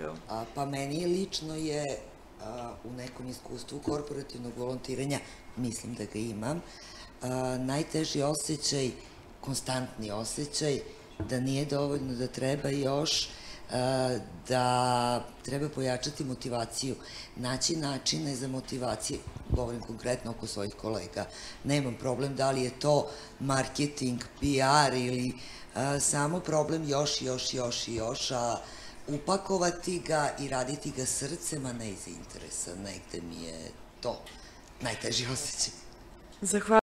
jel? A, pa meni lično je u nekom iskustvu korporativnog volontiranja, mislim da ga imam, najteži osjećaj, konstantni osjećaj da nije dovoljno, da treba još, da treba pojačati motivaciju, naći načine za motivaciju, govorim konkretno oko svojih kolega. Nemam problem da li je to marketing, PR ili samo problem još, još, još i još, a upakovati ga i raditi ga srcem, a ne iz interesa. Negde mi je to najteži osjećaj. Zahvaljujem.